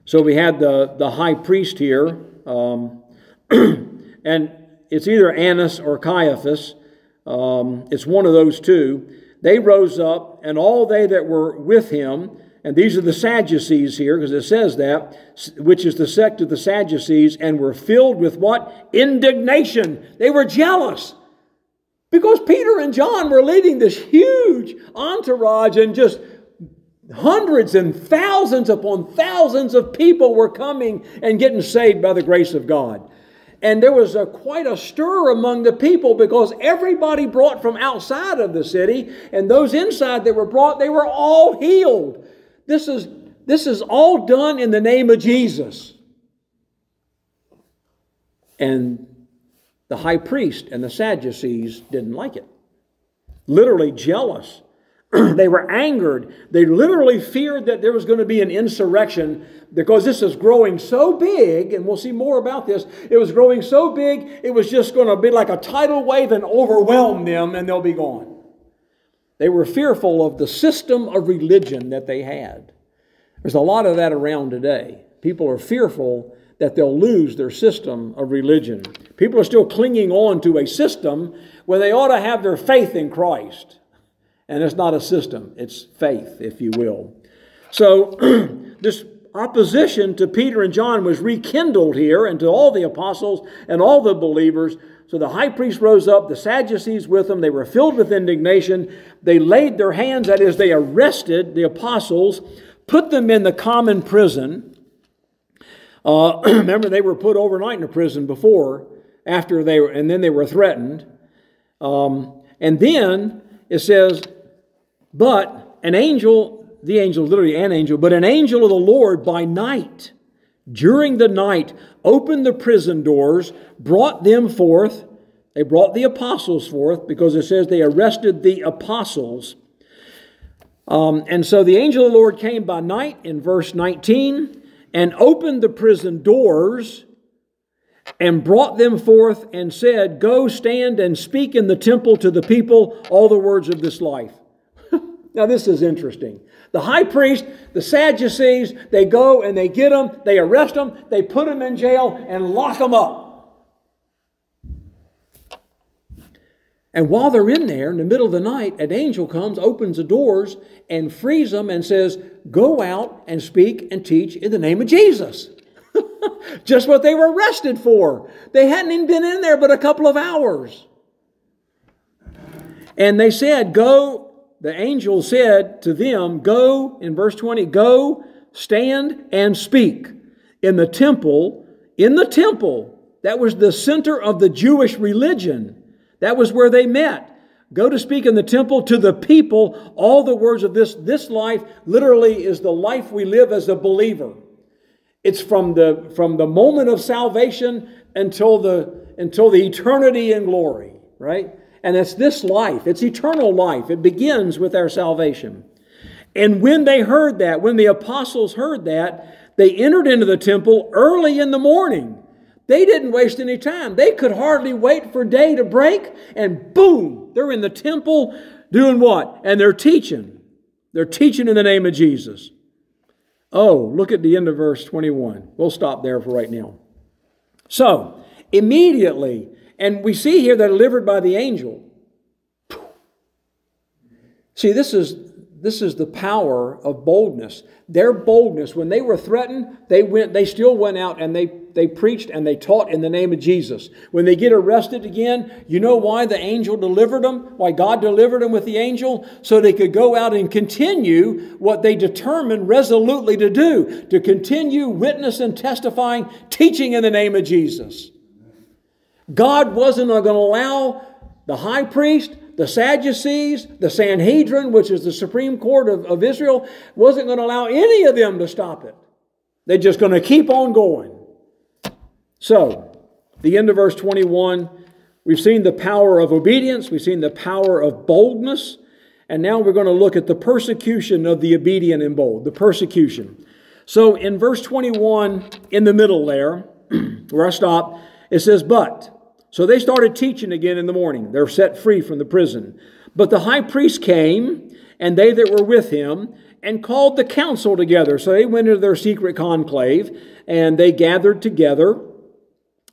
So we had the, the high priest here, um, and it's either Annas or Caiaphas. Um, it's one of those two they rose up, and all they that were with him, and these are the Sadducees here, because it says that, which is the sect of the Sadducees, and were filled with what? Indignation. They were jealous. Because Peter and John were leading this huge entourage, and just hundreds and thousands upon thousands of people were coming and getting saved by the grace of God. And there was a, quite a stir among the people because everybody brought from outside of the city, and those inside that were brought, they were all healed. This is, this is all done in the name of Jesus. And the high priest and the Sadducees didn't like it, literally jealous. they were angered. They literally feared that there was going to be an insurrection because this is growing so big, and we'll see more about this. It was growing so big, it was just going to be like a tidal wave and overwhelm them, and they'll be gone. They were fearful of the system of religion that they had. There's a lot of that around today. People are fearful that they'll lose their system of religion. People are still clinging on to a system where they ought to have their faith in Christ. And it's not a system, it's faith, if you will. So, this opposition to Peter and John was rekindled here and to all the apostles and all the believers. So the high priest rose up, the Sadducees with them. They were filled with indignation. They laid their hands, that is, they arrested the apostles, put them in the common prison. Uh, remember, they were put overnight in a prison before, after they were, and then they were threatened. Um, and then it says but an angel, the angel, literally an angel, but an angel of the Lord by night, during the night, opened the prison doors, brought them forth. They brought the apostles forth because it says they arrested the apostles. Um, and so the angel of the Lord came by night in verse 19 and opened the prison doors and brought them forth and said, Go stand and speak in the temple to the people all the words of this life. Now, this is interesting. The high priest, the Sadducees, they go and they get them, they arrest them, they put them in jail and lock them up. And while they're in there in the middle of the night, an angel comes, opens the doors, and frees them and says, Go out and speak and teach in the name of Jesus. Just what they were arrested for. They hadn't even been in there but a couple of hours. And they said, Go the angel said to them, Go, in verse 20, go, stand, and speak in the temple, in the temple. That was the center of the Jewish religion. That was where they met. Go to speak in the temple to the people all the words of this. This life literally is the life we live as a believer. It's from the, from the moment of salvation until the, until the eternity in glory, right? And it's this life, it's eternal life. It begins with our salvation. And when they heard that, when the apostles heard that, they entered into the temple early in the morning. They didn't waste any time. They could hardly wait for day to break, and boom, they're in the temple doing what? And they're teaching. They're teaching in the name of Jesus. Oh, look at the end of verse 21. We'll stop there for right now. So, immediately, and we see here they're delivered by the angel. See, this is this is the power of boldness. Their boldness, when they were threatened, they went, they still went out and they, they preached and they taught in the name of Jesus. When they get arrested again, you know why the angel delivered them? Why God delivered them with the angel? So they could go out and continue what they determined resolutely to do, to continue witness and testifying, teaching in the name of Jesus. God wasn't going to allow the high priest, the Sadducees, the Sanhedrin, which is the Supreme Court of, of Israel, wasn't going to allow any of them to stop it. They're just going to keep on going. So, the end of verse 21, we've seen the power of obedience, we've seen the power of boldness, and now we're going to look at the persecution of the obedient and bold, the persecution. So, in verse 21, in the middle there, where I stop, it says, But so they started teaching again in the morning. They're set free from the prison. But the high priest came, and they that were with him, and called the council together. So they went into their secret conclave, and they gathered together.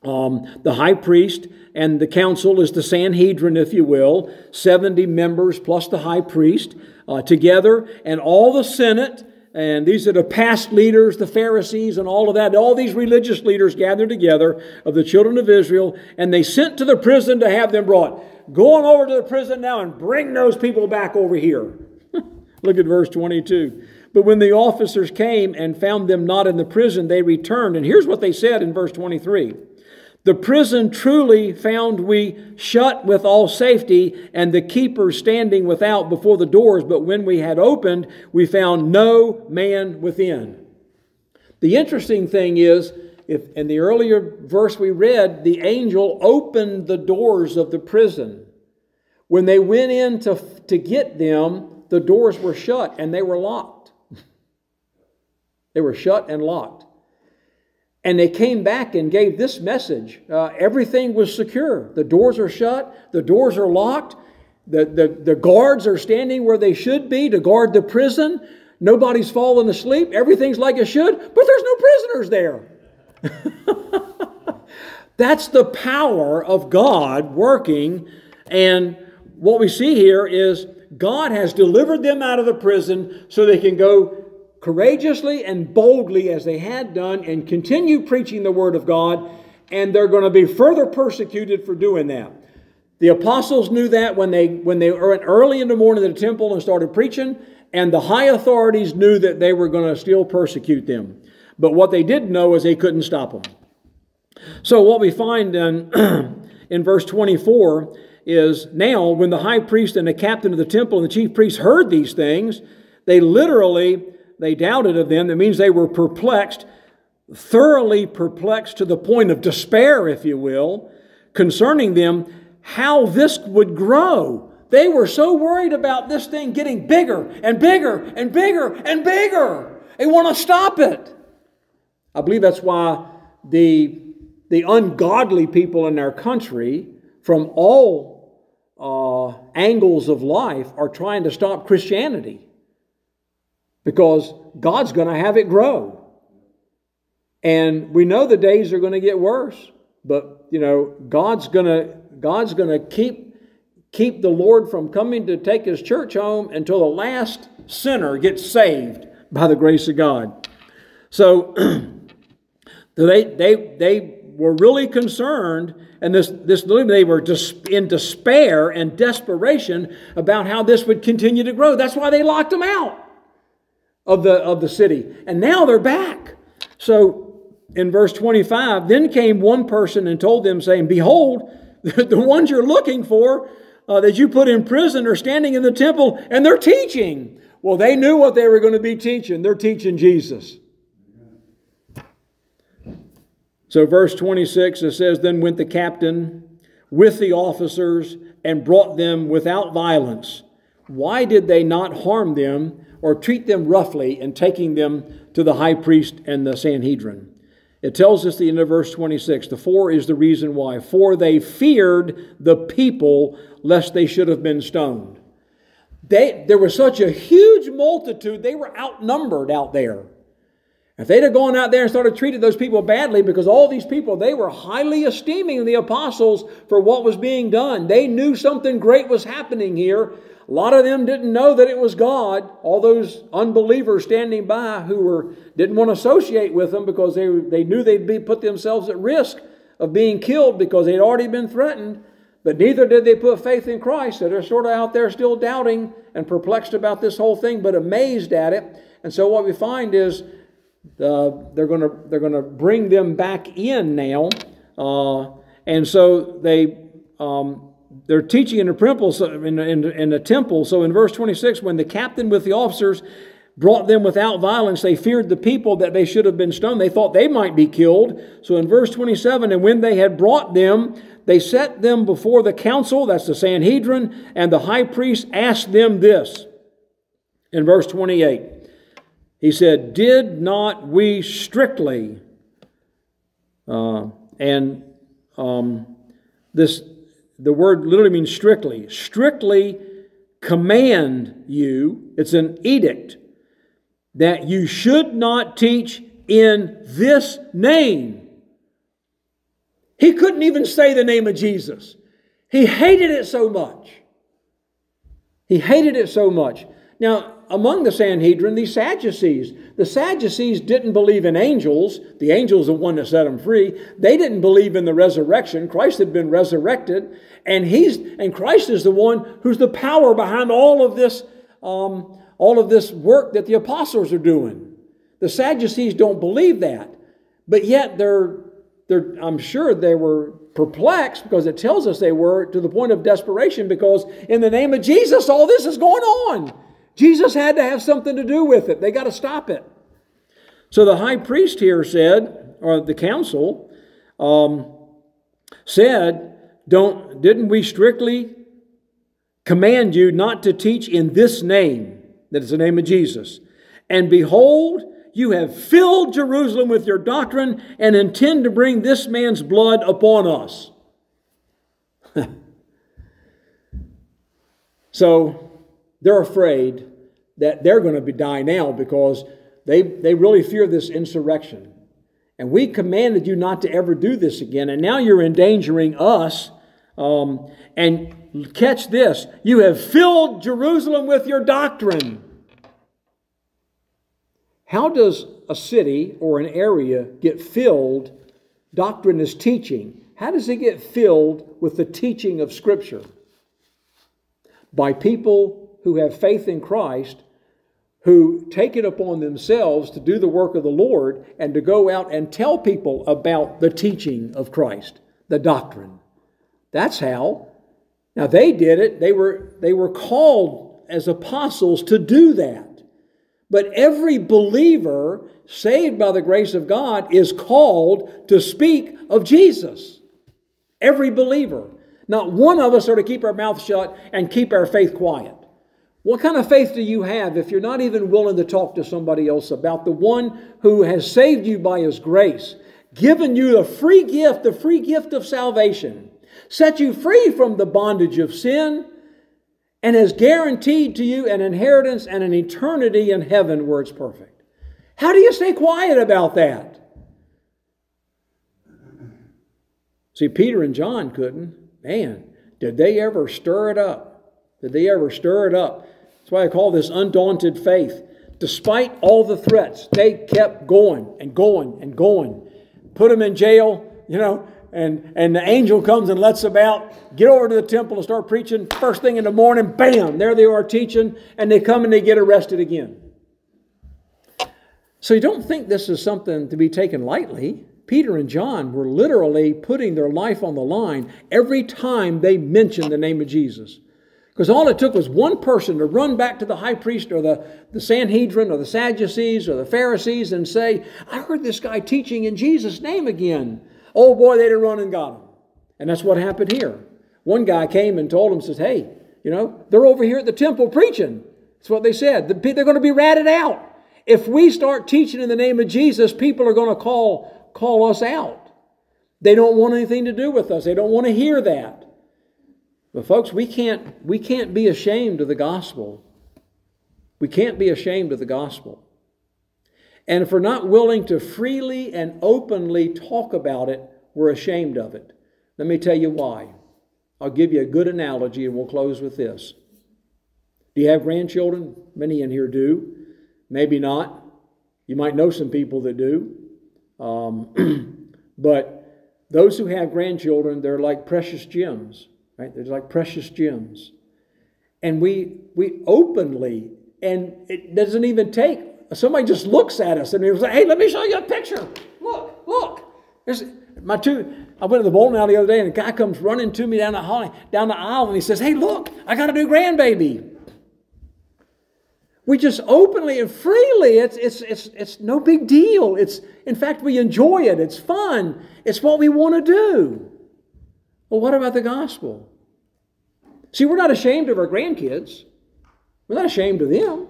Um, the high priest and the council is the Sanhedrin, if you will, 70 members plus the high priest uh, together, and all the Senate and these are the past leaders, the Pharisees, and all of that. All these religious leaders gathered together of the children of Israel, and they sent to the prison to have them brought. Go on over to the prison now and bring those people back over here. Look at verse 22. But when the officers came and found them not in the prison, they returned. And here's what they said in verse 23 the prison truly found we shut with all safety, and the keepers standing without before the doors. But when we had opened, we found no man within. The interesting thing is, if in the earlier verse we read, the angel opened the doors of the prison. When they went in to, to get them, the doors were shut and they were locked. they were shut and locked. And they came back and gave this message. Uh, everything was secure. The doors are shut, the doors are locked, the, the, the guards are standing where they should be to guard the prison. Nobody's fallen asleep. Everything's like it should, but there's no prisoners there. That's the power of God working. And what we see here is God has delivered them out of the prison so they can go courageously and boldly as they had done and continue preaching the Word of God, and they're going to be further persecuted for doing that. The apostles knew that when they, when they went early in the morning to the temple and started preaching, and the high authorities knew that they were going to still persecute them. But what they didn't know is they couldn't stop them. So, what we find in, in verse 24 is now, when the high priest and the captain of the temple and the chief priests heard these things, they literally they doubted of them. That means they were perplexed, thoroughly perplexed to the point of despair, if you will, concerning them how this would grow. They were so worried about this thing getting bigger and bigger and bigger and bigger. They want to stop it. I believe that's why the, the ungodly people in our country, from all uh, angles of life, are trying to stop Christianity because God's going to have it grow. And we know the days are going to get worse, but you know, God's going to God's going to keep keep the Lord from coming to take his church home until the last sinner gets saved by the grace of God. So they they they were really concerned, and this, this they were just in despair and desperation about how this would continue to grow. That's why they locked them out of the, of the city. And now they're back. So in verse 25, then came one person and told them, saying, Behold, the ones you're looking for uh, that you put in prison are standing in the temple and they're teaching. Well, they knew what they were going to be teaching. They're teaching Jesus. So, verse 26, it says, Then went the captain with the officers and brought them without violence. Why did they not harm them or treat them roughly in taking them to the high priest and the Sanhedrin? It tells us the end of verse 26. The four is the reason why. For they feared the people lest they should have been stoned. They, there was such a huge multitude, they were outnumbered out there. If they'd have gone out there and started treating those people badly, because all these people, they were highly esteeming the apostles for what was being done. They knew something great was happening here. A lot of them didn't know that it was God. All those unbelievers standing by who were didn't want to associate with them because they, they knew they'd be put themselves at risk of being killed because they'd already been threatened. But neither did they put faith in Christ. So they're sort of out there still doubting and perplexed about this whole thing, but amazed at it. And so what we find is uh, they're going to they're going to bring them back in now, uh, and so they um, they're teaching in the temple. In, in, in the temple. So in verse 26, when the captain with the officers brought them without violence, they feared the people that they should have been stoned. They thought they might be killed. So in verse 27, and when they had brought them, they set them before the council, that's the Sanhedrin, and the high priest asked them this. In verse 28, he said, Did not we strictly, uh, and um, this, the word literally means strictly, strictly command you, it's an edict, that you should not teach in this name. He couldn't even say the name of Jesus. He hated it so much. He hated it so much. Now, among the Sanhedrin, the Sadducees. The Sadducees didn't believe in angels. The angel's the one that set them free. They didn't believe in the resurrection. Christ had been resurrected, and he's and Christ is the one who's the power behind all of this, um, all of this work that the apostles are doing. The Sadducees don't believe that, but yet they're, they're I'm sure they were perplexed because it tells us they were to the point of desperation because in the name of Jesus, all this is going on. Jesus had to have something to do with it. They got to stop it. So the high priest here said, or the council um, said, "Don't didn't we strictly command you not to teach in this name, that is the name of Jesus? And behold." You have filled Jerusalem with your doctrine and intend to bring this man's blood upon us. so they're afraid that they're going to be die now because they, they really fear this insurrection. And we commanded you not to ever do this again, and now you're endangering us. Um, and catch this you have filled Jerusalem with your doctrine. How does a city or an area get filled? Doctrine is teaching. How does it get filled with the teaching of Scripture? By people who have faith in Christ, who take it upon themselves to do the work of the Lord and to go out and tell people about the teaching of Christ, the doctrine. That's how. Now they did it. They were, they were called as apostles to do that. But every believer saved by the grace of God is called to speak of Jesus. Every believer. Not one of us are to keep our mouth shut and keep our faith quiet. What kind of faith do you have if you're not even willing to talk to somebody else about the one who has saved you by his grace, given you the free gift, the free gift of salvation, set you free from the bondage of sin, and has guaranteed to you an inheritance and an eternity in heaven where it's perfect? How do you stay quiet about that? See, Peter and John couldn't. Man, did they ever stir it up? Did they ever stir it up? That's why I call this undaunted faith. Despite all the threats, they kept going and going and going. Put them in jail, you know, and, and the angel comes and lets them out, get over to the temple and start preaching. First thing in the morning, bam, there they are teaching, and they come and they get arrested again. So you don't think this is something to be taken lightly. Peter and John were literally putting their life on the line every time they mentioned the name of Jesus. Because all it took was one person to run back to the high priest or the, the Sanhedrin or the Sadducees or the Pharisees and say, I heard this guy teaching in Jesus' name again. Oh boy, they'd have run and got him. And that's what happened here. One guy came and told him, says, Hey, you know, they're over here at the temple preaching. That's what they said. They're going to be ratted out. If we start teaching in the name of Jesus, people are going to call, call us out. They don't want anything to do with us. They don't want to hear that. But folks, we can't, we can't be ashamed of the gospel. We can't be ashamed of the gospel. And if we're not willing to freely and openly talk about it, we're ashamed of it. Let me tell you why. I'll give you a good analogy and we'll close with this. Do you have grandchildren? Many in here do. Maybe not. You might know some people that do. Um, but those who have grandchildren, they're like precious gems, right? They're like precious gems. And we, we openly, and it doesn't even take, somebody just looks at us and they say, hey, let me show you a picture. Look, look. There's my two, I went to the bowling alley the other day and a guy comes running to me down the, hall, down the aisle and he says, hey, look, I got a new grandbaby. We just openly and freely, it's, it's, it's, it's no big deal. It's, in fact, we enjoy it. It's fun. It's what we want to do. Well, what about the gospel? See, we're not ashamed of our grandkids. We're not ashamed of them.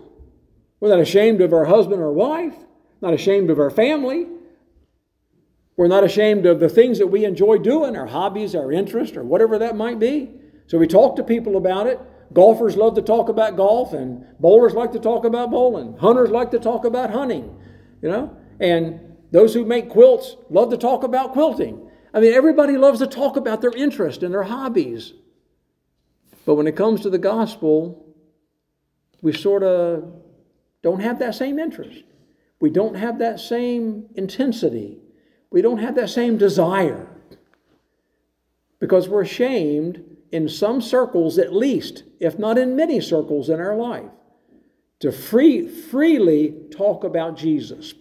We're not ashamed of our husband or wife. Not ashamed of our family. We're not ashamed of the things that we enjoy doing, our hobbies, our interests, or whatever that might be. So we talk to people about it. Golfers love to talk about golf, and bowlers like to talk about bowling. Hunters like to talk about hunting, you know. And those who make quilts love to talk about quilting. I mean, everybody loves to talk about their interest and their hobbies. But when it comes to the gospel, we sort of don't have that same interest. We don't have that same intensity. We don't have that same desire. Because we're ashamed in some circles at least, if not in many circles in our life, to free, freely talk about Jesus.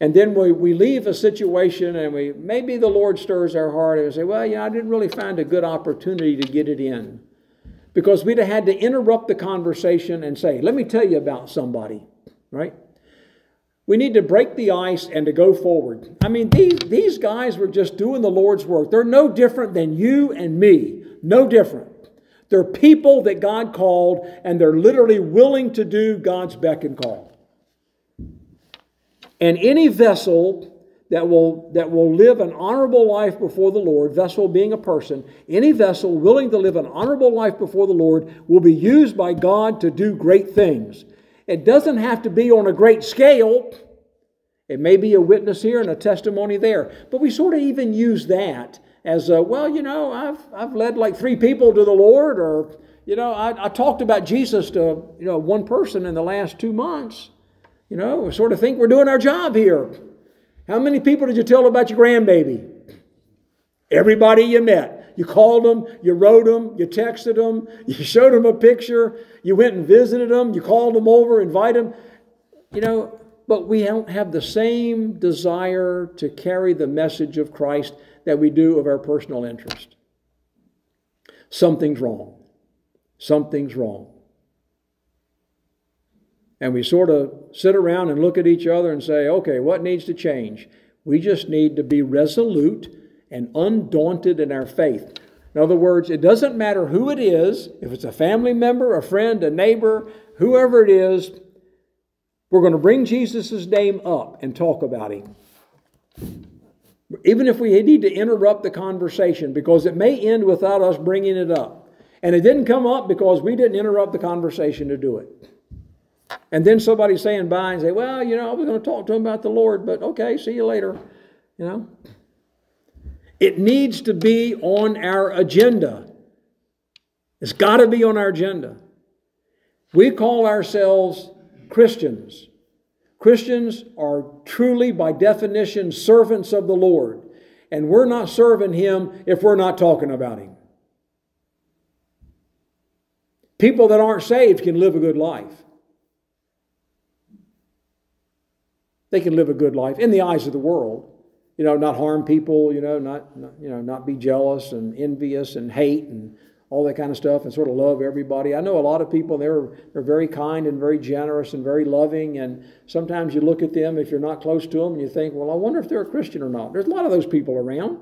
And then we, we leave a situation and we maybe the Lord stirs our heart and we say, well, yeah, I didn't really find a good opportunity to get it in. Because we'd have had to interrupt the conversation and say, let me tell you about somebody, right? We need to break the ice and to go forward. I mean, these, these guys were just doing the Lord's work. They're no different than you and me. No different. They're people that God called, and they're literally willing to do God's beck and call. And any vessel that will, that will live an honorable life before the Lord, vessel being a person, any vessel willing to live an honorable life before the Lord will be used by God to do great things. It doesn't have to be on a great scale. It may be a witness here and a testimony there. But we sort of even use that as a, well, you know, I've, I've led like three people to the Lord, or, you know, I, I talked about Jesus to, you know, one person in the last two months. You know, we sort of think we're doing our job here. How many people did you tell about your grandbaby? Everybody you met. You called them, you wrote them, you texted them, you showed them a picture, you went and visited them, you called them over, invited them. You know, but we don't have the same desire to carry the message of Christ that we do of our personal interest. Something's wrong. Something's wrong. And we sort of sit around and look at each other and say, okay, what needs to change? We just need to be resolute and undaunted in our faith. In other words, it doesn't matter who it is, if it's a family member, a friend, a neighbor, whoever it is, we're going to bring Jesus' name up and talk about him. Even if we need to interrupt the conversation, because it may end without us bringing it up. And it didn't come up because we didn't interrupt the conversation to do it. And then somebody saying bye and say, well, you know, I was going to talk to him about the Lord, but okay, see you later. You know? It needs to be on our agenda. It's got to be on our agenda. We call ourselves Christians. Christians are truly, by definition, servants of the Lord. And we're not serving Him if we're not talking about Him. People that aren't saved can live a good life. They can live a good life in the eyes of the world. You know, not harm people, you know, not, not you know, not be jealous and envious and hate and all that kind of stuff and sort of love everybody. I know a lot of people, they're, they're very kind and very generous and very loving. And sometimes you look at them, if you're not close to them, and you think, well, I wonder if they're a Christian or not. There's a lot of those people around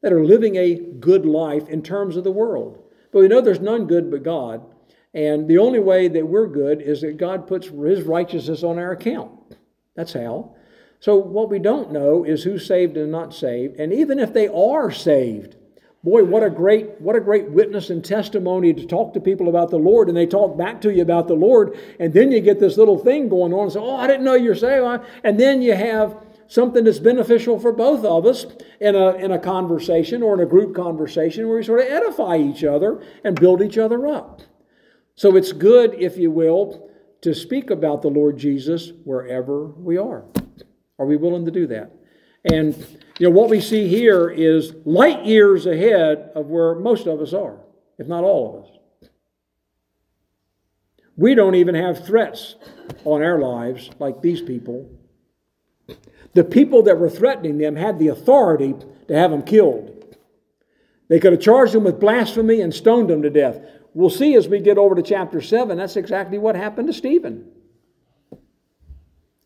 that are living a good life in terms of the world. But we know there's none good but God. And the only way that we're good is that God puts His righteousness on our account. That's how. So what we don't know is who's saved and not saved. And even if they are saved, boy, what a great what a great witness and testimony to talk to people about the Lord, and they talk back to you about the Lord, and then you get this little thing going on and say, "Oh, I didn't know you're saved," and then you have something that's beneficial for both of us in a in a conversation or in a group conversation where we sort of edify each other and build each other up. So it's good, if you will, to speak about the Lord Jesus wherever we are. Are we willing to do that? And you know what we see here is light years ahead of where most of us are, if not all of us. We don't even have threats on our lives like these people. The people that were threatening them had the authority to have them killed. They could have charged them with blasphemy and stoned them to death. We'll see as we get over to chapter 7, that's exactly what happened to Stephen.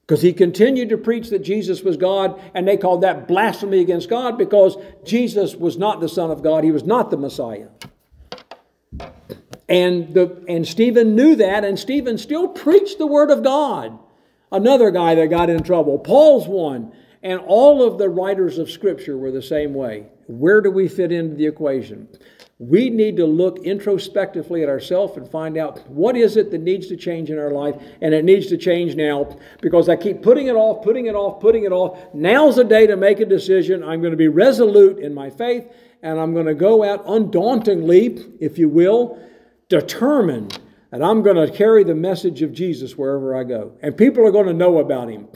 Because he continued to preach that Jesus was God, and they called that blasphemy against God because Jesus was not the Son of God. He was not the Messiah. And, the, and Stephen knew that, and Stephen still preached the Word of God. Another guy that got in trouble, Paul's one. And all of the writers of Scripture were the same way. Where do we fit into the equation? We need to look introspectively at ourselves and find out what is it that needs to change in our life and it needs to change now because i keep putting it off putting it off putting it off. Now's the day to make a decision. I'm going to be resolute in my faith and i'm going to go out undauntingly if you will determined that i'm going to carry the message of jesus wherever i go. And people are going to know about him.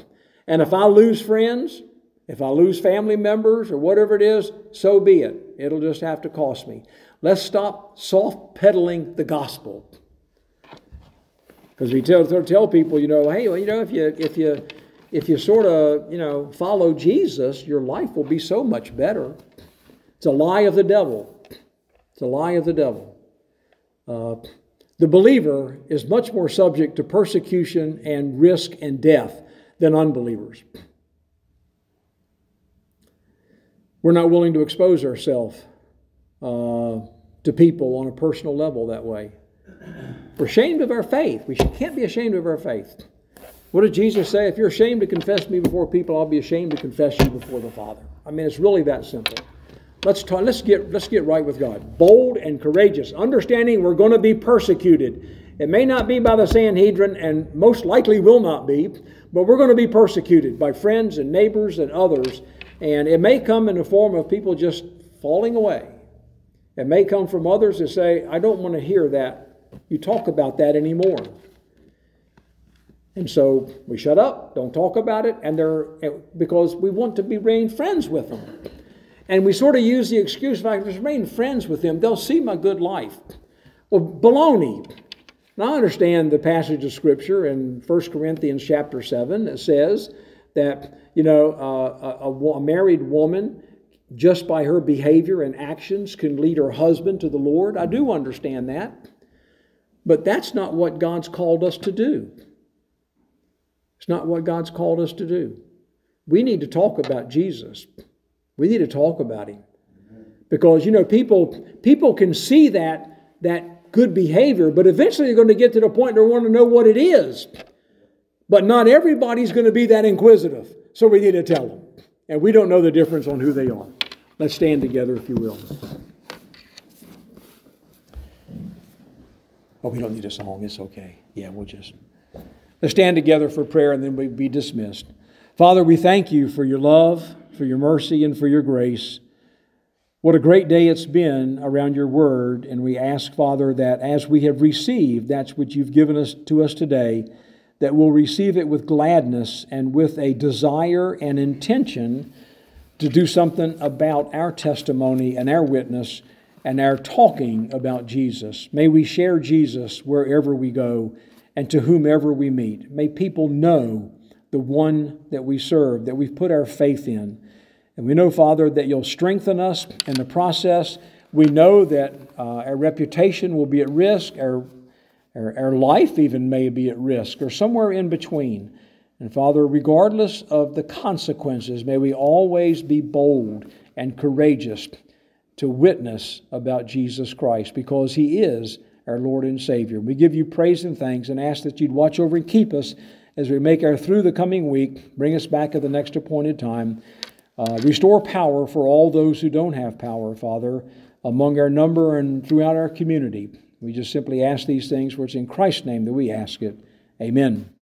And if i lose friends if i lose family members or whatever it is so be it it'll just have to cost me Let's stop soft peddling the gospel. Because we tell, tell people, you know, hey, well, you know, if you if you if you sort of you know follow Jesus, your life will be so much better. It's a lie of the devil. It's a lie of the devil. Uh, the believer is much more subject to persecution and risk and death than unbelievers. We're not willing to expose ourselves uh, to people on a personal level that way. We're ashamed of our faith. We can't be ashamed of our faith. What did Jesus say? If you're ashamed to confess me before people, I'll be ashamed to confess you before the Father. I mean, it's really that simple. Let's talk, let's get let's get right with God. Bold and courageous, understanding we're going to be persecuted. It may not be by the Sanhedrin, and most likely will not be, but we're going to be persecuted by friends and neighbors and others, and it may come in the form of people just falling away. It may come from others that say, I don't want to hear that. You talk about that anymore. And so we shut up, don't talk about it, and they're eh, because we want to be remain friends with them. And we sort of use the excuse, if I just remain friends with them, they'll see my good life. Well, baloney. Now I understand the passage of Scripture in 1 Corinthians chapter 7 that says that, you know, uh, a, a, married woman just by her behavior and actions can lead her husband to the Lord. I do understand that. But that's not what God's called us to do. It's not what God's called us to do. We need to talk about Jesus. We need to talk about him. Because you know people people can see that that good behavior, but eventually they're going to get to the point they want to know what it is. But not everybody's going to be that inquisitive. So we need to tell them. And we don't know the difference on who they are. Let's stand together, if you will. Oh, we don't need a song. It's okay. Yeah, we'll just. Let's stand together for prayer and then we'll be dismissed. Father, we thank you for your love, for your mercy, and for your grace. What a great day it's been around your word. And we ask, Father, that as we have received that's what you've given us to us today, that we'll receive it with gladness and with a desire and intention to do something about our testimony and our witness and our talking about Jesus. May we share Jesus wherever we go and to whomever we meet. May people know the one that we serve, that we've put our faith in. And we know, Father, that you'll strengthen us in the process. We know that uh, our reputation will be at risk, our, our, our life even may be at risk, or somewhere in between. And Father, regardless of the consequences, may we always be bold and courageous to witness about Jesus Christ because He is our Lord and Savior. We give you praise and thanks and ask that you'd watch over and keep us as we make our through the coming week. Bring us back at the next appointed time. Uh, restore power for all those who don't have power, Father, among our number and throughout our community. We just simply ask these things, for it's in Christ's name that we ask it. Amen.